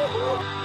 Uhul!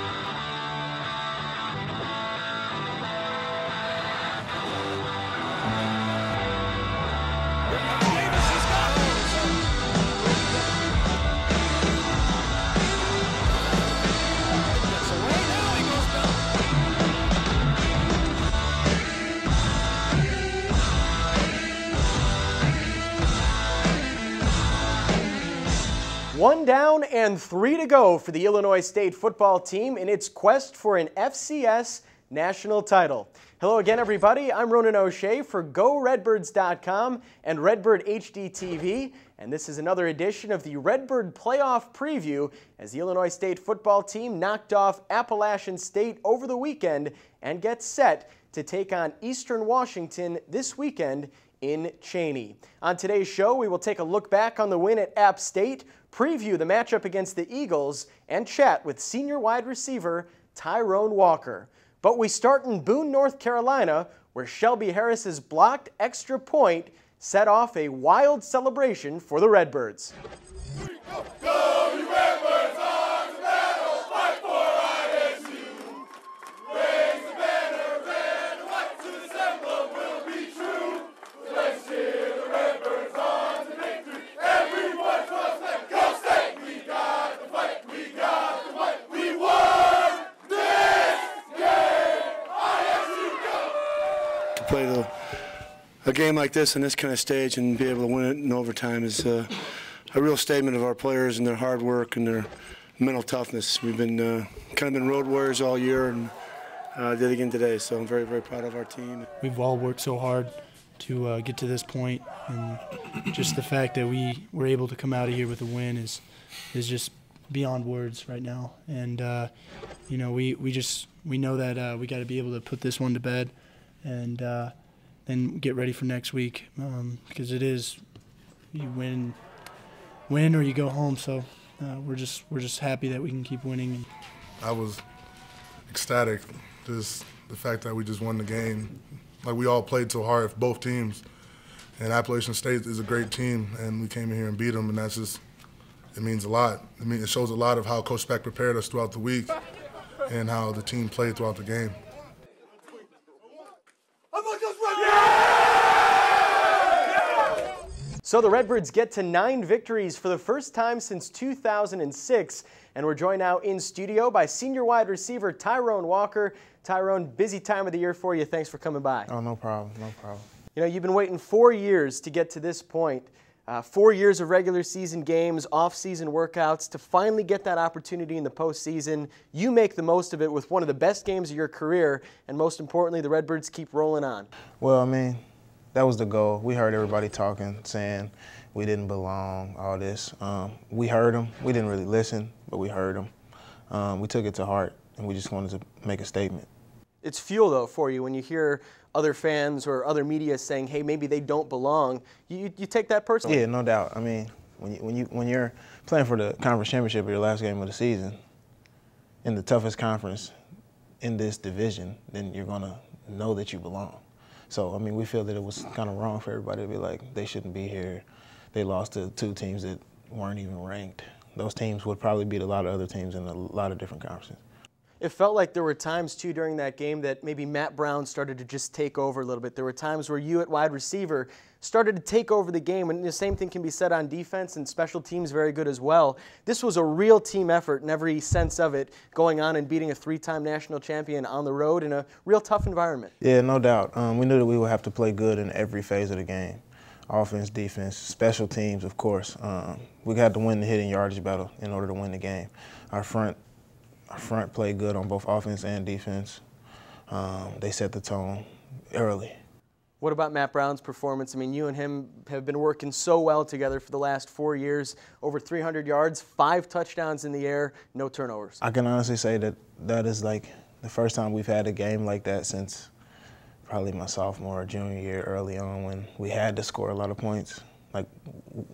One down and three to go for the Illinois State football team in its quest for an FCS national title. Hello again, everybody. I'm Ronan O'Shea for GoRedBirds.com and Redbird HD TV, and this is another edition of the Redbird Playoff Preview as the Illinois State football team knocked off Appalachian State over the weekend and gets set to take on Eastern Washington this weekend in Cheney. On today's show, we will take a look back on the win at App State, preview the matchup against the Eagles, and chat with senior wide receiver Tyrone Walker. But we start in Boone, North Carolina, where Shelby Harris's blocked extra point set off a wild celebration for the Redbirds. play a game like this on this kind of stage and be able to win it in overtime is uh, a real statement of our players and their hard work and their mental toughness. We've been uh, kind of been road warriors all year and uh, did again today. So I'm very, very proud of our team. We've all worked so hard to uh, get to this point, and just the fact that we were able to come out of here with a win is is just beyond words right now. And uh, you know, we, we just we know that uh, we got to be able to put this one to bed and uh, then get ready for next week um, because it is you win, win or you go home. So uh, we're just we're just happy that we can keep winning. I was ecstatic, just the fact that we just won the game. Like we all played so hard, both teams, and Appalachian State is a great team, and we came in here and beat them, and that's just it means a lot. I mean, it shows a lot of how Coach Spack prepared us throughout the week, and how the team played throughout the game. So the Redbirds get to nine victories for the first time since 2006. And we're joined now in studio by senior wide receiver Tyrone Walker. Tyrone, busy time of the year for you. Thanks for coming by. Oh, no problem. No problem. You know, you've been waiting four years to get to this point. Uh, four years of regular season games, off-season workouts to finally get that opportunity in the postseason. You make the most of it with one of the best games of your career, and most importantly, the Redbirds keep rolling on. Well, I mean, that was the goal. We heard everybody talking, saying we didn't belong, all this. Um, we heard them. We didn't really listen, but we heard them. Um, we took it to heart, and we just wanted to make a statement. It's fuel, though, for you when you hear other fans or other media saying, hey, maybe they don't belong. You, you take that personally? Yeah, no doubt. I mean, when, you, when, you, when you're playing for the conference championship or your last game of the season in the toughest conference in this division, then you're going to know that you belong. So, I mean, we feel that it was kind of wrong for everybody to be like, they shouldn't be here. They lost to two teams that weren't even ranked. Those teams would probably beat a lot of other teams in a lot of different conferences. It felt like there were times, too, during that game that maybe Matt Brown started to just take over a little bit. There were times where you at wide receiver started to take over the game, and the same thing can be said on defense and special teams very good as well. This was a real team effort in every sense of it, going on and beating a three-time national champion on the road in a real tough environment. Yeah, no doubt. Um, we knew that we would have to play good in every phase of the game. Offense, defense, special teams, of course. Um, we had to win the hitting yardage battle in order to win the game. Our front our front played good on both offense and defense. Um, they set the tone early. What about Matt Brown's performance? I mean, you and him have been working so well together for the last four years. Over 300 yards, five touchdowns in the air, no turnovers. I can honestly say that that is like the first time we've had a game like that since probably my sophomore or junior year early on when we had to score a lot of points. Like,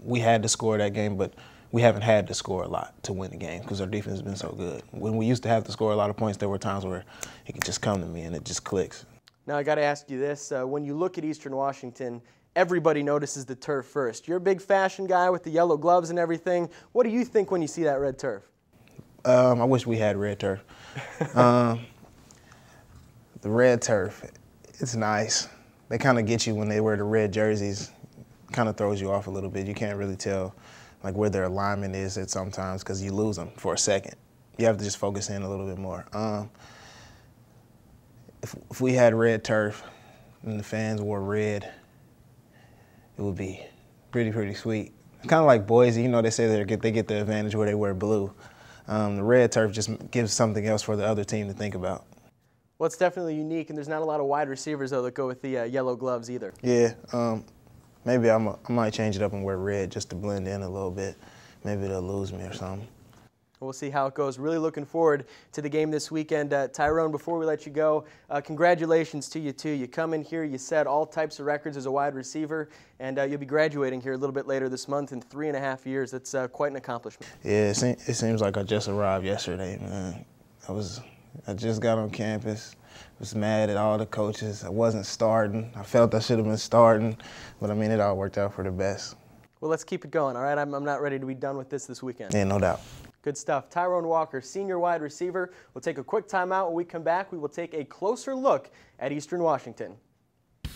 we had to score that game, but we haven't had to score a lot to win the game because our defense has been so good. When we used to have to score a lot of points, there were times where it could just come to me and it just clicks. Now I got to ask you this: uh, when you look at Eastern Washington, everybody notices the turf first. You're a big fashion guy with the yellow gloves and everything. What do you think when you see that red turf? Um, I wish we had red turf. um, the red turf, it's nice. They kind of get you when they wear the red jerseys. Kind of throws you off a little bit. You can't really tell like where their alignment is at sometimes because you lose them for a second. You have to just focus in a little bit more. Um, if, if we had red turf and the fans wore red, it would be pretty pretty sweet. Kind of like Boise, you know, they say they get they get the advantage where they wear blue. Um, the red turf just gives something else for the other team to think about. Well, it's definitely unique, and there's not a lot of wide receivers though that go with the uh, yellow gloves either. Yeah, um, maybe I'm a, I might change it up and wear red just to blend in a little bit. Maybe they'll lose me or something. We'll see how it goes. Really looking forward to the game this weekend. Uh, Tyrone, before we let you go, uh, congratulations to you, too. You come in here, you set all types of records as a wide receiver, and uh, you'll be graduating here a little bit later this month in three and a half years. That's uh, quite an accomplishment. Yeah, it, seems, it seems like I just arrived yesterday, man. I was, I just got on campus. Was mad at all the coaches. I wasn't starting. I felt I should have been starting, but I mean, it all worked out for the best. Well, let's keep it going, all right? I'm, I'm not ready to be done with this this weekend. Yeah, no doubt. Good stuff. Tyrone Walker, senior wide receiver. We'll take a quick timeout. When we come back, we will take a closer look at Eastern Washington.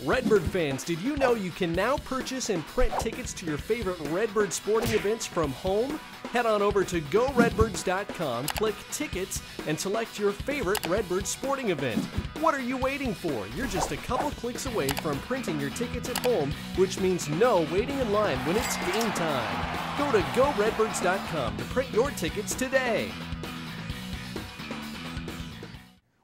Redbird fans, did you know you can now purchase and print tickets to your favorite Redbird sporting events from home? Head on over to GoRedbirds.com, click Tickets, and select your favorite Redbird sporting event. What are you waiting for? You're just a couple clicks away from printing your tickets at home, which means no waiting in line when it's game time. Go to GoRedbirds.com to print your tickets today.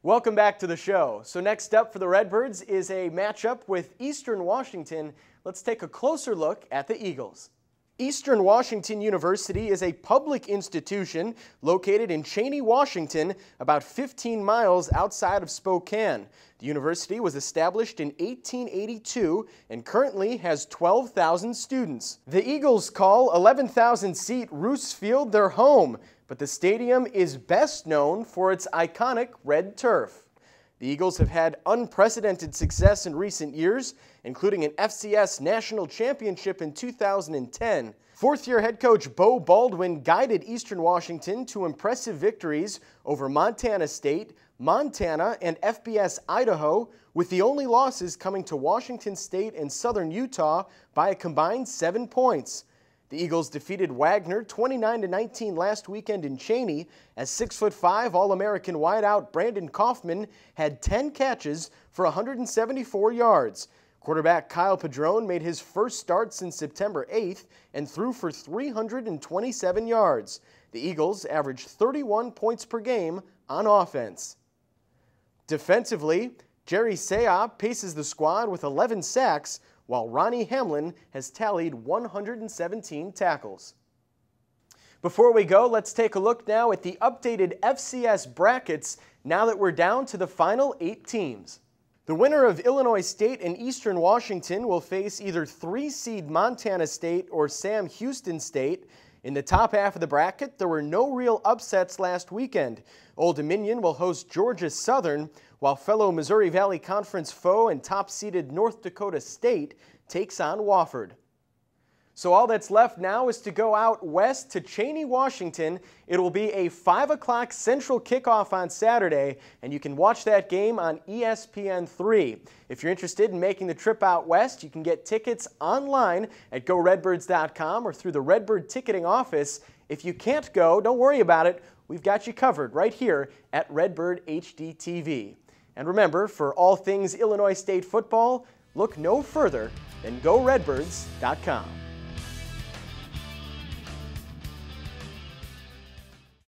Welcome back to the show. So next up for the Redbirds is a matchup with Eastern Washington. Let's take a closer look at the Eagles. Eastern Washington University is a public institution located in Cheney, Washington, about 15 miles outside of Spokane. The university was established in 1882 and currently has 12,000 students. The Eagles call 11,000 seat Roos Field their home but the stadium is best known for its iconic red turf. The Eagles have had unprecedented success in recent years, including an FCS national championship in 2010. Fourth year head coach Beau Baldwin guided Eastern Washington to impressive victories over Montana State, Montana, and FBS Idaho, with the only losses coming to Washington State and Southern Utah by a combined seven points. The Eagles defeated Wagner 29 19 last weekend in Cheney as 6'5 All American wideout Brandon Kaufman had 10 catches for 174 yards. Quarterback Kyle Padron made his first start since September 8th and threw for 327 yards. The Eagles averaged 31 points per game on offense. Defensively, Jerry Seau paces the squad with 11 sacks while Ronnie Hamlin has tallied 117 tackles. Before we go, let's take a look now at the updated FCS brackets now that we're down to the final eight teams. The winner of Illinois State and Eastern Washington will face either three seed Montana State or Sam Houston State. In the top half of the bracket, there were no real upsets last weekend. Old Dominion will host Georgia Southern, while fellow Missouri Valley Conference foe and top-seeded North Dakota State takes on Wofford. So all that's left now is to go out west to Cheney, Washington. It will be a 5 o'clock central kickoff on Saturday, and you can watch that game on ESPN3. If you're interested in making the trip out west, you can get tickets online at GoRedbirds.com or through the Redbird ticketing office. If you can't go, don't worry about it. We've got you covered right here at Redbird HD TV. And remember, for all things Illinois State football, look no further than GoRedbirds.com.